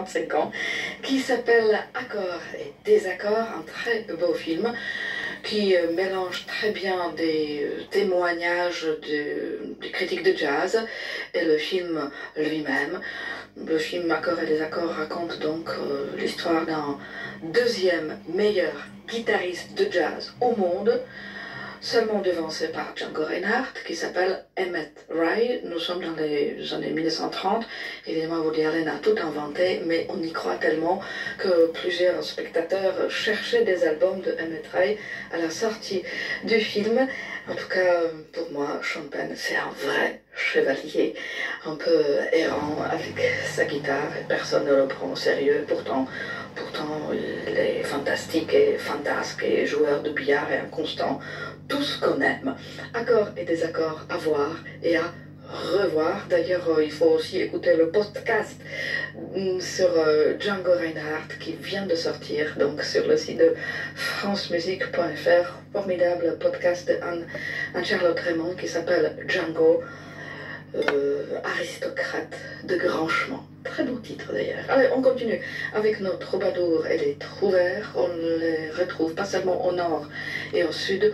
25 ans, qui s'appelle Accords et désaccords, un très beau film qui euh, mélange très bien des euh, témoignages des critiques de jazz et le film lui-même. Le film Accords et désaccords raconte donc euh, l'histoire d'un deuxième meilleur guitariste de jazz au monde seulement devancé par Django Reinhardt, qui s'appelle Emmett Wright. Nous sommes dans les années 1930. Évidemment, Woody Allen a tout inventé, mais on y croit tellement que plusieurs spectateurs cherchaient des albums de Emmett Wright à la sortie du film. En tout cas, pour moi, Champagne, c'est un vrai chevalier, un peu errant avec sa guitare, et personne ne le prend au sérieux. Pourtant, pourtant, il est fantastique et fantasque et joueur de billard et inconstant tout ce qu'on aime. Accords et désaccords à voir et à revoir. D'ailleurs, euh, il faut aussi écouter le podcast mm, sur euh, Django Reinhardt qui vient de sortir, donc sur le site de francemusique.fr. Formidable podcast de Anne-Charlotte Raymond qui s'appelle Django. Euh, aristocrate de grand chemin. Très beau titre d'ailleurs. Allez, on continue avec nos troubadours et les trouvères. On les retrouve pas seulement au nord et au sud,